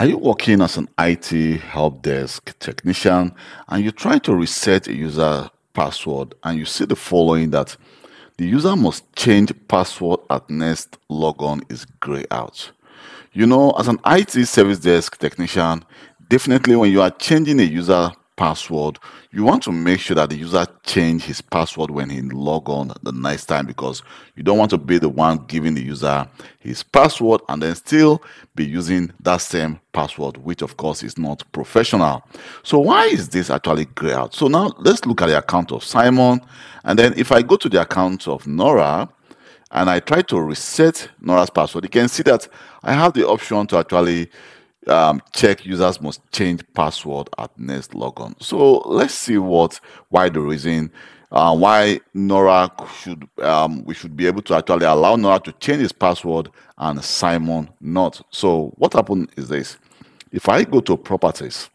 Are you working as an IT help desk technician and you try to reset a user password and you see the following that the user must change password at next logon is grayed out. You know, as an IT service desk technician, definitely when you are changing a user password, you want to make sure that the user change his password when he log on the next time because you don't want to be the one giving the user his password and then still be using that same password, which of course is not professional. So why is this actually grey out? So now let's look at the account of Simon. And then if I go to the account of Nora, and I try to reset Nora's password, you can see that I have the option to actually um, check users must change password at next logon. So let's see what why the reason uh, why Nora should um, we should be able to actually allow Nora to change his password and Simon not. So what happened is this: if I go to properties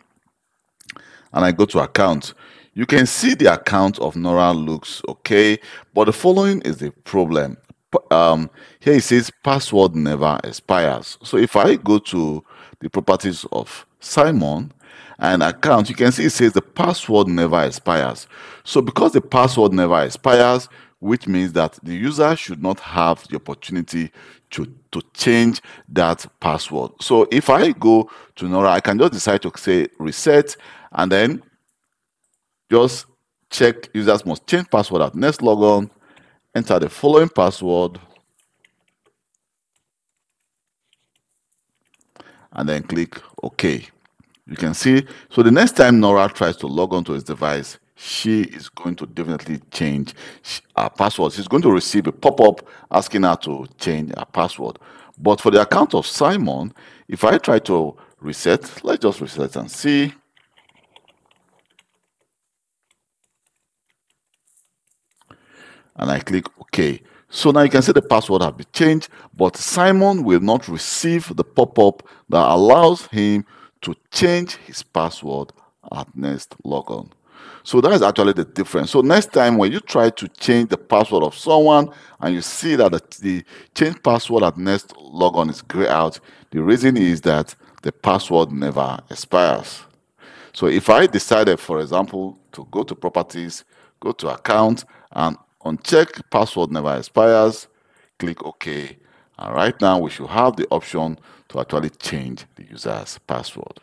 and I go to account, you can see the account of Nora looks okay, but the following is the problem. Um, here it says password never expires. So if I go to the properties of Simon and account, you can see it says the password never expires. So because the password never expires, which means that the user should not have the opportunity to, to change that password. So if I go to Nora, I can just decide to say reset and then just check users must change password at next logon, enter the following password, and then click OK. You can see, so the next time Nora tries to log onto his device, she is going to definitely change her password. She's going to receive a pop-up asking her to change her password. But for the account of Simon, if I try to reset, let's just reset and see. And I click OK. So now you can see the password has been changed, but Simon will not receive the pop-up that allows him to change his password at next logon. So that is actually the difference. So next time when you try to change the password of someone and you see that the, the change password at next logon is grayed out, the reason is that the password never expires. So if I decided, for example, to go to properties, go to account, and uncheck password never expires, click OK. And right now we should have the option to actually change the user's password.